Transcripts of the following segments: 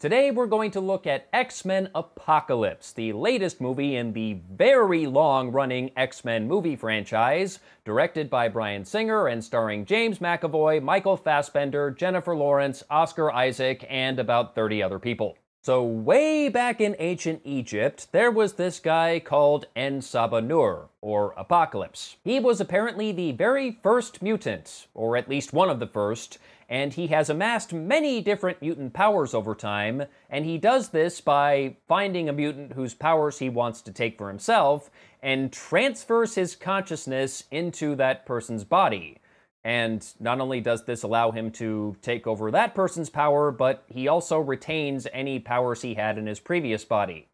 Today we're going to look at X-Men Apocalypse, the latest movie in the very long-running X-Men movie franchise, directed by Bryan Singer and starring James McAvoy, Michael Fassbender, Jennifer Lawrence, Oscar Isaac, and about 30 other people. So way back in ancient Egypt, there was this guy called En-Sabah-Nur, or Apocalypse. He was apparently the very first mutant, or at least one of the first, and he has amassed many different mutant powers over time, and he does this by finding a mutant whose powers he wants to take for himself, and transfers his consciousness into that person's body. And not only does this allow him to take over that person's power, but he also retains any powers he had in his previous body.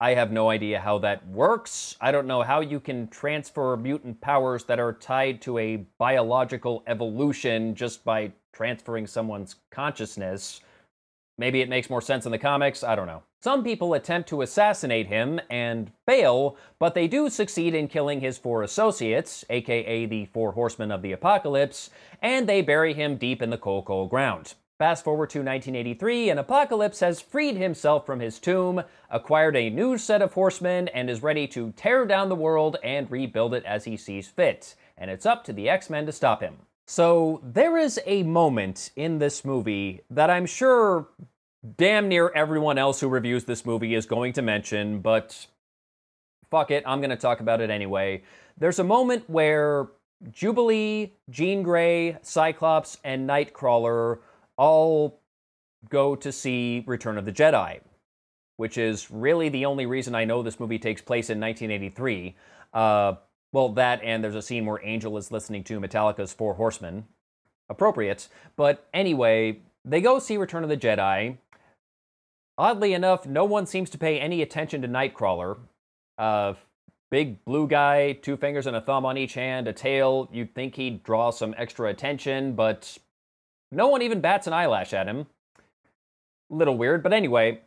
I have no idea how that works. I don't know how you can transfer mutant powers that are tied to a biological evolution just by transferring someone's consciousness. Maybe it makes more sense in the comics, I don't know. Some people attempt to assassinate him and fail, but they do succeed in killing his four associates, aka the Four Horsemen of the Apocalypse, and they bury him deep in the Kol-Kol ground. Fast forward to 1983, and Apocalypse has freed himself from his tomb, acquired a new set of horsemen, and is ready to tear down the world and rebuild it as he sees fit. And it's up to the X-Men to stop him. So, there is a moment in this movie that I'm sure damn near everyone else who reviews this movie is going to mention, but fuck it, I'm going to talk about it anyway. There's a moment where Jubilee, Jean Grey, Cyclops, and Nightcrawler all go to see Return of the Jedi, which is really the only reason I know this movie takes place in 1983. Uh, well, that and there's a scene where Angel is listening to Metallica's Four Horsemen. Appropriate. But anyway, they go see Return of the Jedi. Oddly enough, no one seems to pay any attention to Nightcrawler. Uh, big blue guy, two fingers and a thumb on each hand, a tail. You'd think he'd draw some extra attention, but no one even bats an eyelash at him. Little weird, but anyway,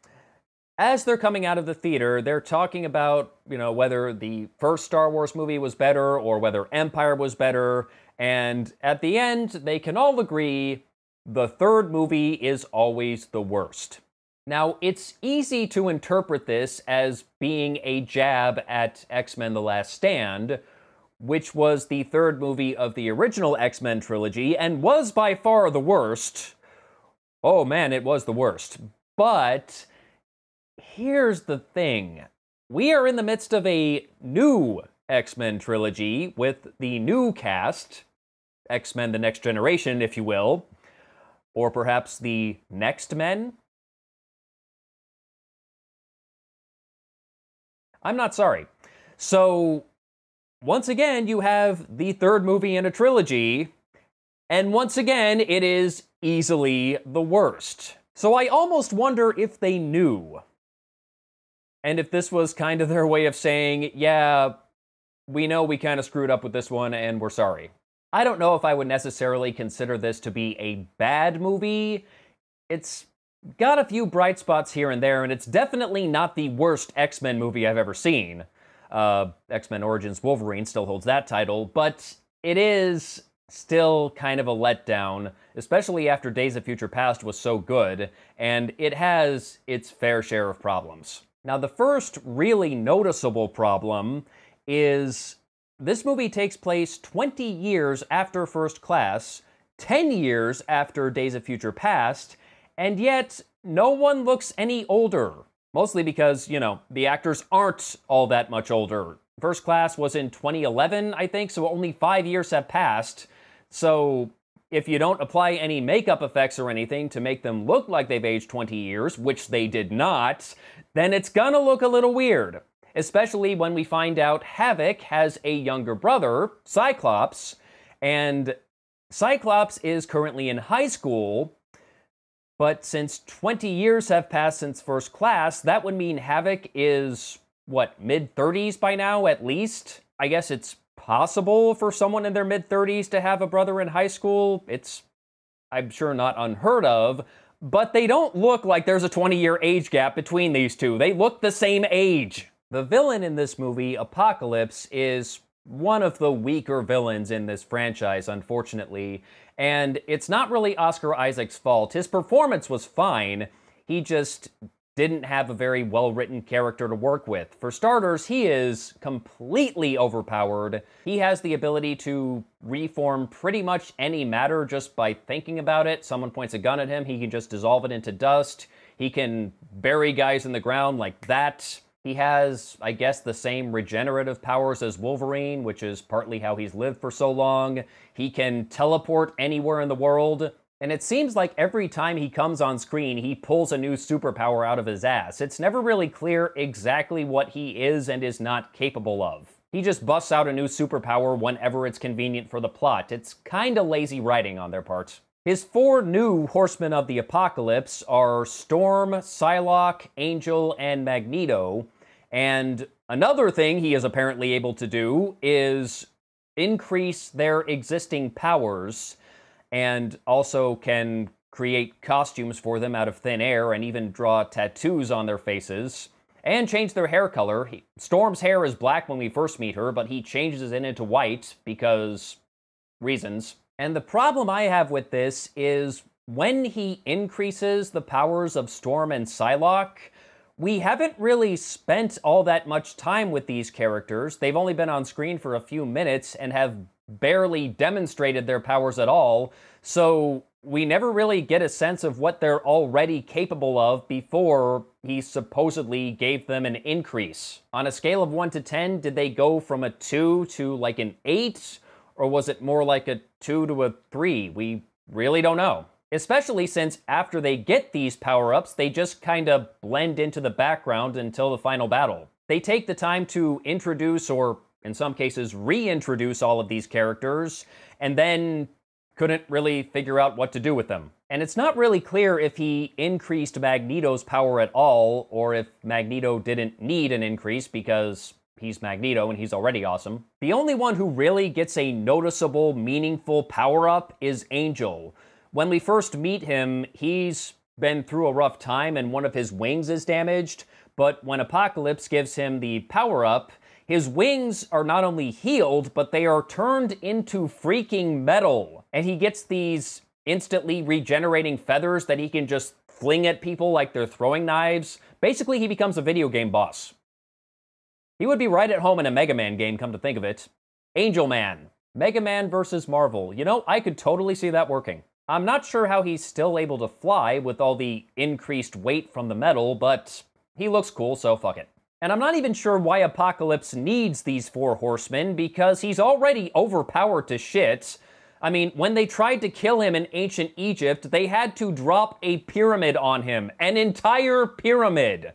as they're coming out of the theater, they're talking about, you know, whether the first Star Wars movie was better or whether Empire was better, and at the end, they can all agree the third movie is always the worst. Now, it's easy to interpret this as being a jab at X Men The Last Stand, which was the third movie of the original X Men trilogy and was by far the worst. Oh man, it was the worst. But here's the thing we are in the midst of a new X Men trilogy with the new cast, X Men The Next Generation, if you will, or perhaps the Next Men. I'm not sorry. So, once again, you have the third movie in a trilogy, and once again, it is easily the worst. So I almost wonder if they knew. And if this was kind of their way of saying, yeah, we know we kind of screwed up with this one and we're sorry. I don't know if I would necessarily consider this to be a bad movie. It's got a few bright spots here and there, and it's definitely not the worst X Men movie I've ever seen. Uh, X Men Origins Wolverine still holds that title, but it is still kind of a letdown, especially after Days of Future Past was so good, and it has its fair share of problems. Now, the first really noticeable problem is this movie takes place 20 years after First Class, 10 years after Days of Future Past, and yet no one looks any older. Mostly because, you know, the actors aren't all that much older. First Class was in 2011, I think, so only five years have passed. So if you don't apply any makeup effects or anything to make them look like they've aged 20 years, which they did not, then it's gonna look a little weird. Especially when we find out Havoc has a younger brother, Cyclops, and Cyclops is currently in high school, but since 20 years have passed since first class, that would mean Havoc is, what, mid 30s by now at least? I guess it's possible for someone in their mid 30s to have a brother in high school. It's, I'm sure, not unheard of, but they don't look like there's a 20 year age gap between these two. They look the same age. The villain in this movie, Apocalypse, is one of the weaker villains in this franchise, unfortunately. And it's not really Oscar Isaac's fault. His performance was fine. he just didn't have a very well written character to work with. For starters, he is completely overpowered. He has the ability to reform pretty much any matter just by thinking about it. Someone points a gun at him, he can just dissolve it into dust. He can bury guys in the ground like that. He has, I guess, the same regenerative powers as Wolverine, which is partly how he's lived for so long. He can teleport anywhere in the world. And it seems like every time he comes on screen, he pulls a new superpower out of his ass. It's never really clear exactly what he is and is not capable of. He just busts out a new superpower whenever it's convenient for the plot. It's kinda lazy writing on their part. His four new Horsemen of the Apocalypse are Storm, Psylocke, Angel, and Magneto. And another thing he is apparently able to do is increase their existing powers and also can create costumes for them out of thin air and even draw tattoos on their faces and change their hair color. He, Storm's hair is black when we first meet her, but he changes it into white because reasons. And the problem I have with this is when he increases the powers of Storm and Psylocke, we haven't really spent all that much time with these characters. They've only been on screen for a few minutes and have barely demonstrated their powers at all, so we never really get a sense of what they're already capable of before he supposedly gave them an increase. On a scale of 1 to 10, did they go from a 2 to like an 8? Or was it more like a 2 to a 3? We really don't know. Especially since after they get these power ups, they just kind of blend into the background until the final battle. They take the time to introduce or in some cases, reintroduce all of these characters, and then couldn't really figure out what to do with them. And it's not really clear if he increased Magneto's power at all, or if Magneto didn't need an increase because he's Magneto and he's already awesome. The only one who really gets a noticeable, meaningful power up is Angel. When we first meet him, he's been through a rough time and one of his wings is damaged, but when Apocalypse gives him the power up, his wings are not only healed, but they are turned into freaking metal. And he gets these instantly regenerating feathers that he can just fling at people like they're throwing knives. Basically, he becomes a video game boss. He would be right at home in a Mega Man game, come to think of it. Angel Man. Mega Man versus Marvel. You know, I could totally see that working. I'm not sure how he's still able to fly with all the increased weight from the metal, but he looks cool, so fuck it. And I'm not even sure why Apocalypse needs these four horsemen, because he's already overpowered to shit. I mean, when they tried to kill him in ancient Egypt, they had to drop a pyramid on him. An entire pyramid.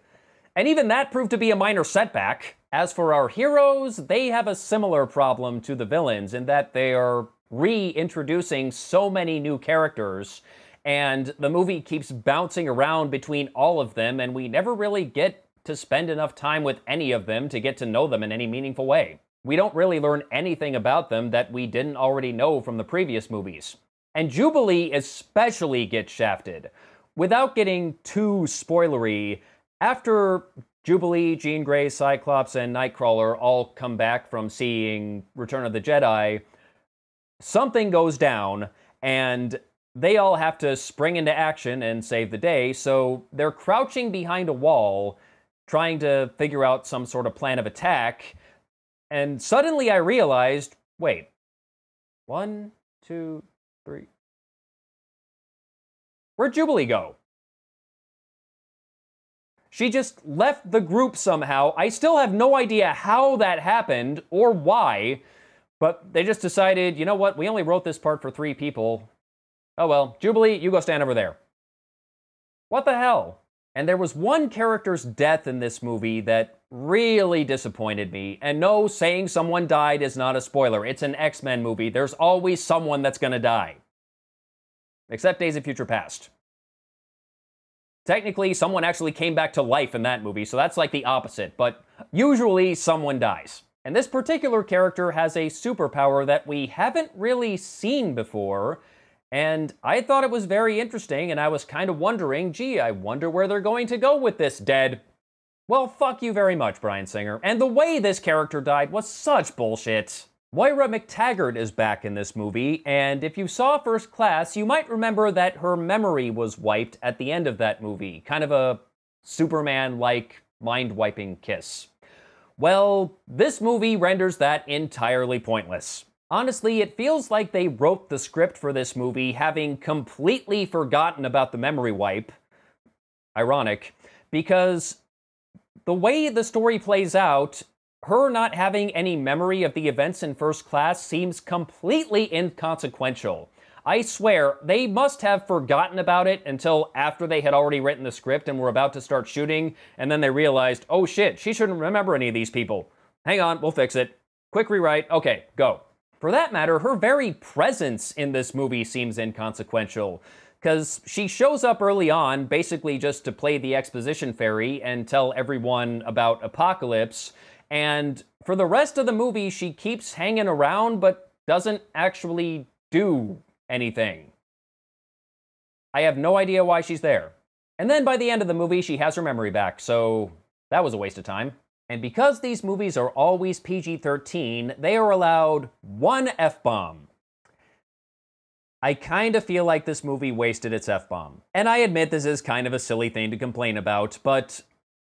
And even that proved to be a minor setback. As for our heroes, they have a similar problem to the villains in that they are reintroducing so many new characters, and the movie keeps bouncing around between all of them, and we never really get to spend enough time with any of them to get to know them in any meaningful way. We don't really learn anything about them that we didn't already know from the previous movies. And Jubilee especially gets shafted. Without getting too spoilery, after Jubilee, Jean Grey, Cyclops, and Nightcrawler all come back from seeing Return of the Jedi, something goes down, and they all have to spring into action and save the day, so they're crouching behind a wall trying to figure out some sort of plan of attack. And suddenly I realized wait, one, two, three. Where'd Jubilee go? She just left the group somehow. I still have no idea how that happened or why, but they just decided, you know what, we only wrote this part for three people. Oh well, Jubilee, you go stand over there. What the hell? And there was one character's death in this movie that really disappointed me. And no, saying someone died is not a spoiler. It's an X Men movie. There's always someone that's gonna die. Except Days of Future Past. Technically, someone actually came back to life in that movie, so that's like the opposite. But usually, someone dies. And this particular character has a superpower that we haven't really seen before and I thought it was very interesting, and I was kind of wondering, gee, I wonder where they're going to go with this dead. Well, fuck you very much, Bryan Singer. And the way this character died was such bullshit. Moira McTaggart is back in this movie, and if you saw First Class, you might remember that her memory was wiped at the end of that movie. Kind of a Superman like mind wiping kiss. Well, this movie renders that entirely pointless. Honestly, it feels like they wrote the script for this movie having completely forgotten about the memory wipe. Ironic, because the way the story plays out, her not having any memory of the events in first class seems completely inconsequential. I swear, they must have forgotten about it until after they had already written the script and were about to start shooting, and then they realized, oh shit, she shouldn't remember any of these people. Hang on, we'll fix it. Quick rewrite, okay, go. For that matter, her very presence in this movie seems inconsequential, because she shows up early on basically just to play the exposition fairy and tell everyone about Apocalypse, and for the rest of the movie, she keeps hanging around but doesn't actually do anything. I have no idea why she's there. And then by the end of the movie, she has her memory back, so that was a waste of time. And because these movies are always PG 13, they are allowed one F bomb. I kind of feel like this movie wasted its F bomb. And I admit this is kind of a silly thing to complain about, but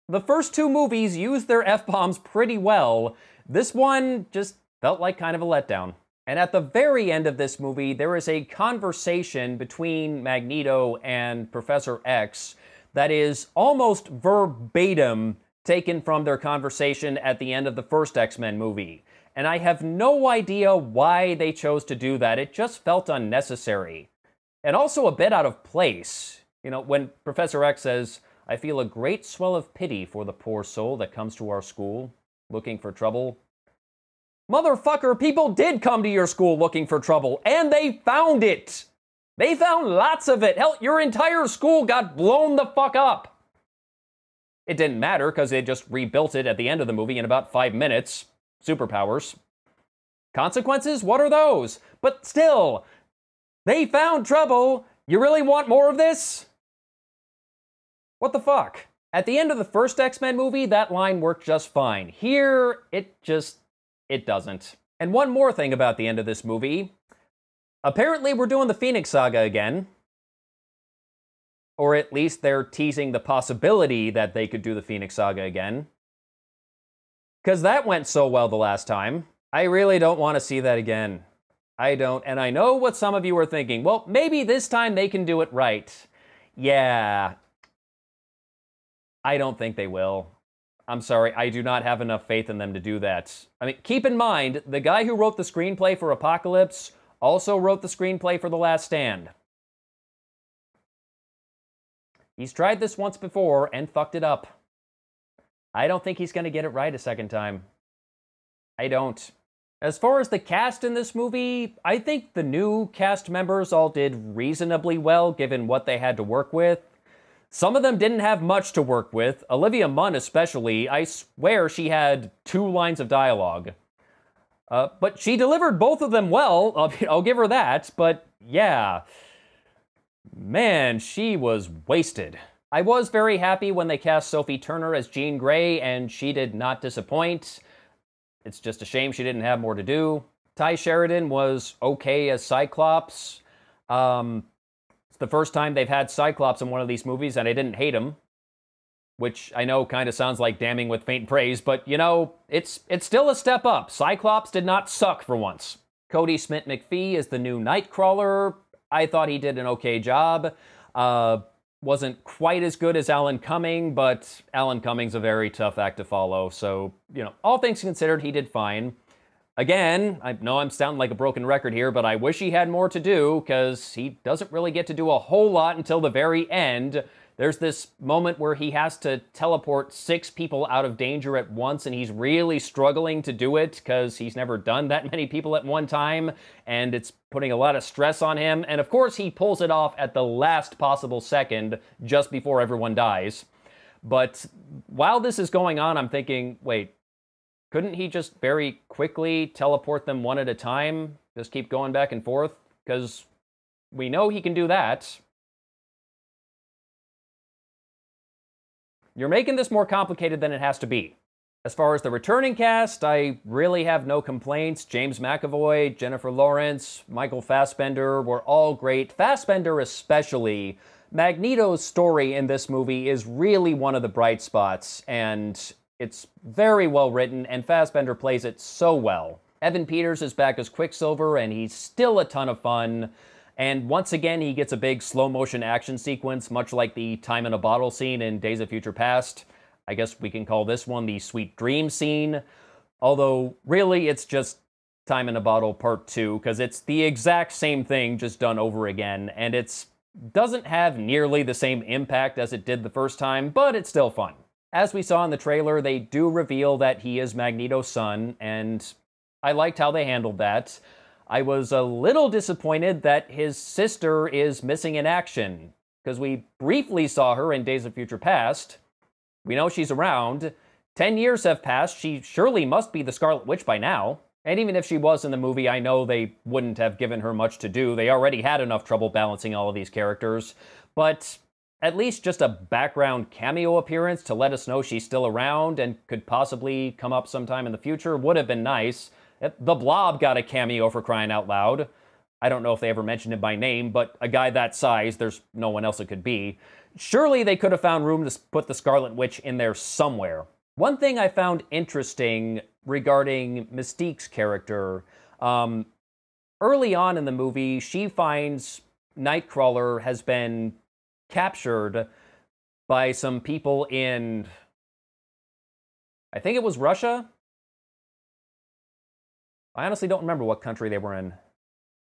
the first two movies use their F bombs pretty well. This one just felt like kind of a letdown. And at the very end of this movie, there is a conversation between Magneto and Professor X that is almost verbatim taken from their conversation at the end of the first X Men movie. And I have no idea why they chose to do that. It just felt unnecessary. And also a bit out of place. You know, when Professor X says, I feel a great swell of pity for the poor soul that comes to our school looking for trouble. Motherfucker, people did come to your school looking for trouble, and they found it. They found lots of it. Hell, your entire school got blown the fuck up. It didn't matter because they just rebuilt it at the end of the movie in about five minutes. Superpowers. Consequences? What are those? But still, they found trouble. You really want more of this? What the fuck? At the end of the first X Men movie, that line worked just fine. Here, it just it doesn't. And one more thing about the end of this movie. Apparently, we're doing the Phoenix Saga again. Or at least they're teasing the possibility that they could do the Phoenix Saga again. Because that went so well the last time. I really don't want to see that again. I don't. And I know what some of you are thinking. Well, maybe this time they can do it right. Yeah. I don't think they will. I'm sorry, I do not have enough faith in them to do that. I mean, keep in mind, the guy who wrote the screenplay for Apocalypse also wrote the screenplay for The Last Stand. He's tried this once before and fucked it up. I don't think he's going to get it right a second time. I don't. As far as the cast in this movie, I think the new cast members all did reasonably well given what they had to work with. Some of them didn't have much to work with. Olivia Munn, especially, I swear she had two lines of dialogue. Uh, but she delivered both of them well. I'll, I'll give her that. But yeah, man, she was wasted. I was very happy when they cast Sophie Turner as Jean Grey, and she did not disappoint. It's just a shame she didn't have more to do. Tye Sheridan was okay as Cyclops. Um, the first time they've had Cyclops in one of these movies, and I didn't hate him, which I know kind of sounds like damning with faint praise, but you know, it's it's still a step up. Cyclops did not suck for once. Kodi Smit-McPhee is the new Nightcrawler. I thought he did an okay job. Uh, wasn't quite as good as Alan Cumming, but Alan Cumming's a very tough act to follow. So, you know, all things considered, he did fine. Again, I know I'm sounding like a broken record here, but I wish he had more to do because he doesn't really get to do a whole lot until the very end. There's this moment where he has to teleport six people out of danger at once, and he's really struggling to do it because he's never done that many people at one time, and it's putting a lot of stress on him. And of course, he pulls it off at the last possible second, just before everyone dies. But while this is going on, I'm thinking, wait, couldn't he just very quickly teleport them one at a time? Just keep going back and forth? Because we know he can do that. You're making this more complicated than it has to be. As far as the returning cast, I really have no complaints. James McAvoy, Jennifer Lawrence, Michael Fassbender were all great. Fassbender, especially. Magneto's story in this movie is really one of the bright spots, and it's very well written, and Fassbender plays it so well. Evan Peters is back as Quicksilver, and he's still a ton of fun. And once again, he gets a big slow motion action sequence, much like the time in a bottle scene in Days of Future Past. I guess we can call this one the Sweet Dream scene. Although, really, it's just Time in a Bottle Part 2, because it's the exact same thing, just done over again, and it's doesn't have nearly the same impact as it did the first time, but it's still fun. As we saw in the trailer, they do reveal that he is Magneto's son, and I liked how they handled that. I was a little disappointed that his sister is missing in action, because we briefly saw her in Days of Future Past, we know she's around. Ten years have passed. She surely must be the Scarlet Witch by now. And even if she was in the movie, I know they wouldn't have given her much to do. They already had enough trouble balancing all of these characters. But at least just a background cameo appearance to let us know she's still around and could possibly come up sometime in the future would have been nice. The Blob got a cameo for crying out loud. I don't know if they ever mentioned it by name, but a guy that size, there's no one else it could be. Surely they could have found room to put the Scarlet Witch in there somewhere. One thing I found interesting regarding Mystique's character, um, early on in the movie, she finds Nightcrawler has been captured by some people in, I think it was Russia. I honestly don't remember what country they were in.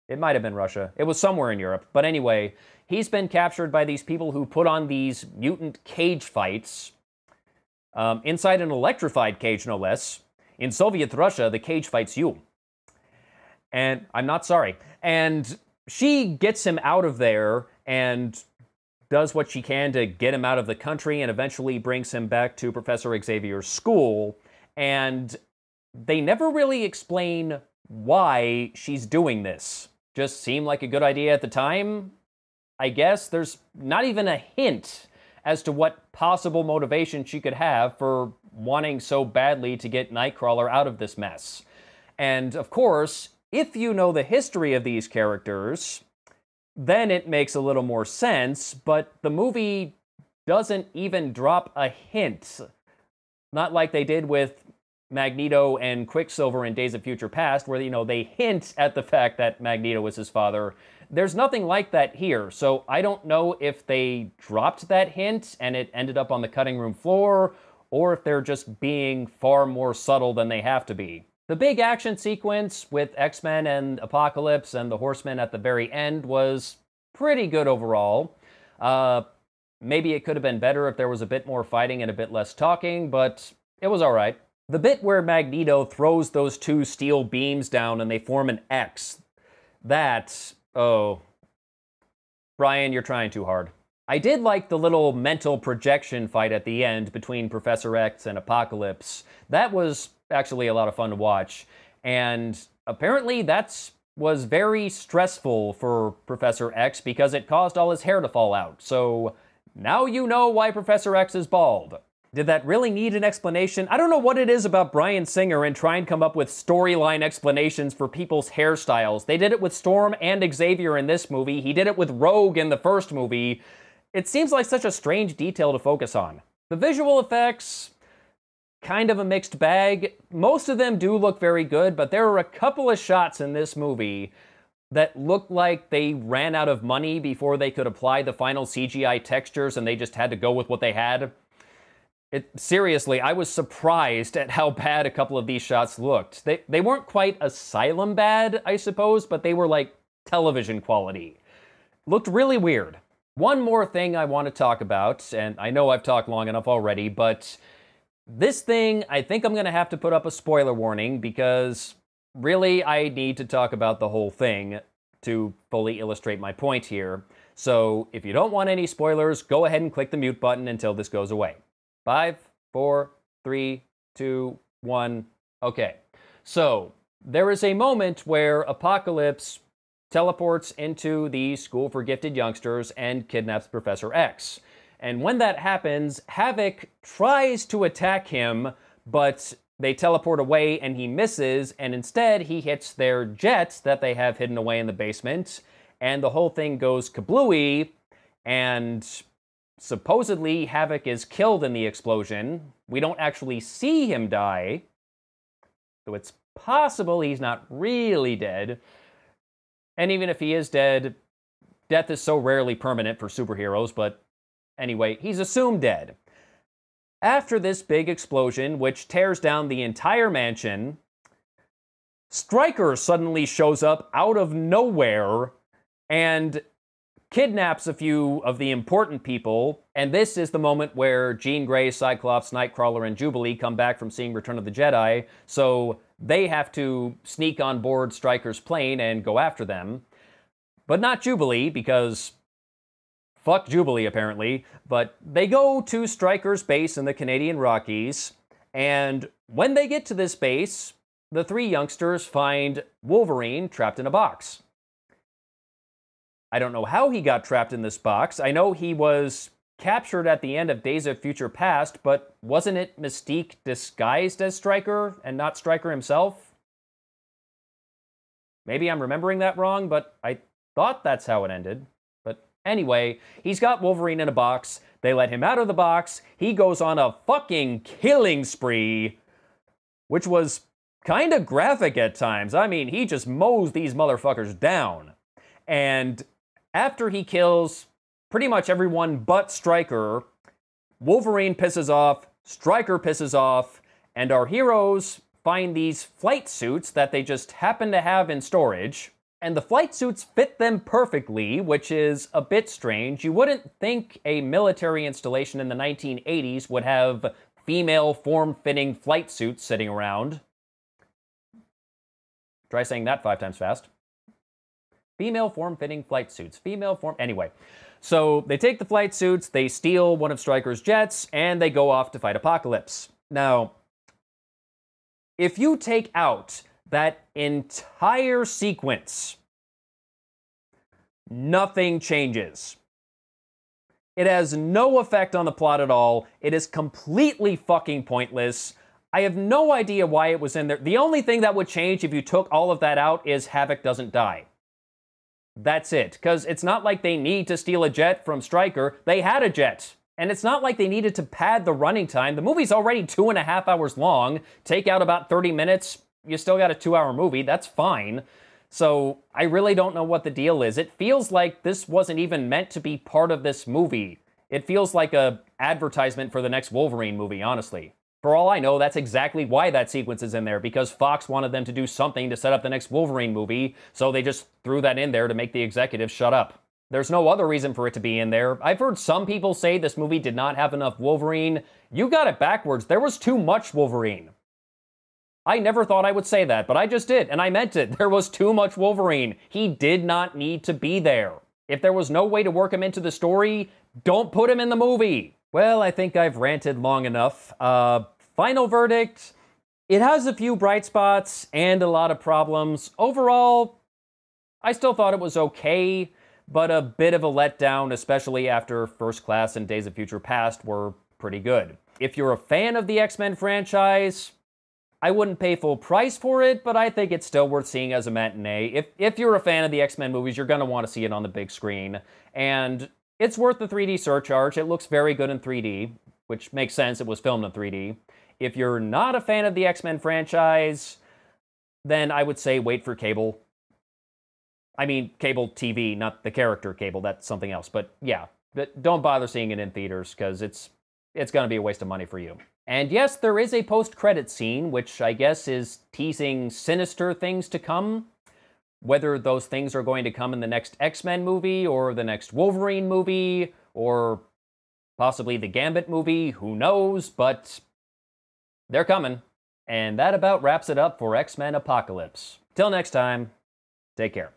It might have been Russia. It was somewhere in Europe. But anyway, he's been captured by these people who put on these mutant cage fights um, inside an electrified cage, no less. In Soviet Russia, the cage fights you. And I'm not sorry. And she gets him out of there and does what she can to get him out of the country and eventually brings him back to Professor Xavier's school. And they never really explain why she's doing this just seemed like a good idea at the time. I guess there's not even a hint as to what possible motivation she could have for wanting so badly to get Nightcrawler out of this mess. And of course, if you know the history of these characters, then it makes a little more sense, but the movie doesn't even drop a hint. Not like they did with Magneto and Quicksilver in Days of Future Past, where, you know, they hint at the fact that Magneto was his father. There's nothing like that here, so I don't know if they dropped that hint and it ended up on the cutting room floor, or if they're just being far more subtle than they have to be. The big action sequence with X Men and Apocalypse and the Horsemen at the very end was pretty good overall. Uh, maybe it could have been better if there was a bit more fighting and a bit less talking, but it was alright. The bit where Magneto throws those two steel beams down and they form an X, that, oh, Bryan, you're trying too hard. I did like the little mental projection fight at the end between Professor X and Apocalypse. That was actually a lot of fun to watch. And apparently that's was very stressful for Professor X because it caused all his hair to fall out. So now you know why Professor X is bald. Did that really need an explanation? I don't know what it is about Bryan Singer and try and come up with storyline explanations for people's hairstyles. They did it with Storm and Xavier in this movie. He did it with Rogue in the first movie. It seems like such a strange detail to focus on. The visual effects, kind of a mixed bag. Most of them do look very good, but there are a couple of shots in this movie that look like they ran out of money before they could apply the final CGI textures and they just had to go with what they had. It, seriously, I was surprised at how bad a couple of these shots looked. They, they weren't quite asylum bad, I suppose, but they were like television quality. Looked really weird. One more thing I want to talk about, and I know I've talked long enough already, but this thing, I think I'm going to have to put up a spoiler warning because really I need to talk about the whole thing to fully illustrate my point here. So if you don't want any spoilers, go ahead and click the mute button until this goes away. Five, four, three, two, one. Okay. So there is a moment where Apocalypse teleports into the School for Gifted Youngsters and kidnaps Professor X. And when that happens, Havoc tries to attack him, but they teleport away and he misses, and instead he hits their jet that they have hidden away in the basement, and the whole thing goes kablooey, and supposedly Havoc is killed in the explosion. We don't actually see him die, so it's possible he's not really dead. And even if he is dead, death is so rarely permanent for superheroes, but anyway, he's assumed dead. After this big explosion, which tears down the entire mansion, Stryker suddenly shows up out of nowhere and kidnaps a few of the important people. And this is the moment where Jean Grey, Cyclops, Nightcrawler, and Jubilee come back from seeing Return of the Jedi. So they have to sneak on board Stryker's plane and go after them. But not Jubilee, because fuck Jubilee apparently. But they go to Stryker's base in the Canadian Rockies, and when they get to this base, the three youngsters find Wolverine trapped in a box. I don't know how he got trapped in this box. I know he was captured at the end of Days of Future Past, but wasn't it Mystique disguised as Stryker and not Stryker himself? Maybe I'm remembering that wrong, but I thought that's how it ended. Anyway, he's got Wolverine in a box. They let him out of the box. He goes on a fucking killing spree, which was kind of graphic at times. I mean, he just mows these motherfuckers down. And after he kills pretty much everyone but Stryker. Wolverine pisses off, Stryker pisses off, and our heroes find these flight suits that they just happen to have in storage. And the flight suits fit them perfectly, which is a bit strange. You wouldn't think a military installation in the 1980s would have female form fitting flight suits sitting around. Try saying that five times fast. Female form fitting flight suits. Female form. Anyway. So they take the flight suits, they steal one of Stryker's jets, and they go off to fight Apocalypse. Now, if you take out that entire sequence, nothing changes. It has no effect on the plot at all. It is completely fucking pointless. I have no idea why it was in there. The only thing that would change if you took all of that out is Havoc doesn't die. That's it. Because it's not like they need to steal a jet from Stryker. They had a jet. And it's not like they needed to pad the running time. The movie's already two and a half hours long. Take out about 30 minutes, you still got a two hour movie. That's fine. So I really don't know what the deal is. It feels like this wasn't even meant to be part of this movie. It feels like a advertisement for the next Wolverine movie, honestly. For all I know, that's exactly why that sequence is in there, because Fox wanted them to do something to set up the next Wolverine movie, so they just threw that in there to make the executives shut up. There's no other reason for it to be in there. I've heard some people say this movie did not have enough Wolverine. You got it backwards. There was too much Wolverine. I never thought I would say that, but I just did, and I meant it. There was too much Wolverine. He did not need to be there. If there was no way to work him into the story, don't put him in the movie. Well, I think I've ranted long enough. Uh, final verdict it has a few bright spots and a lot of problems. Overall, I still thought it was okay, but a bit of a letdown, especially after First Class and Days of Future Past were pretty good. If you're a fan of the X Men franchise, I wouldn't pay full price for it, but I think it's still worth seeing as a matinee. If, if you're a fan of the X Men movies, you're going to want to see it on the big screen. And it's worth the 3D surcharge. It looks very good in 3D, which makes sense. It was filmed in 3D. If you're not a fan of the X Men franchise, then I would say wait for cable. I mean, cable TV, not the character cable. That's something else. But yeah, but don't bother seeing it in theaters because it's it's going to be a waste of money for you. And yes, there is a post-credit scene, which I guess is teasing sinister things to come. Whether those things are going to come in the next X Men movie or the next Wolverine movie or possibly the Gambit movie, who knows? But they're coming. And that about wraps it up for X Men Apocalypse. Till next time, take care.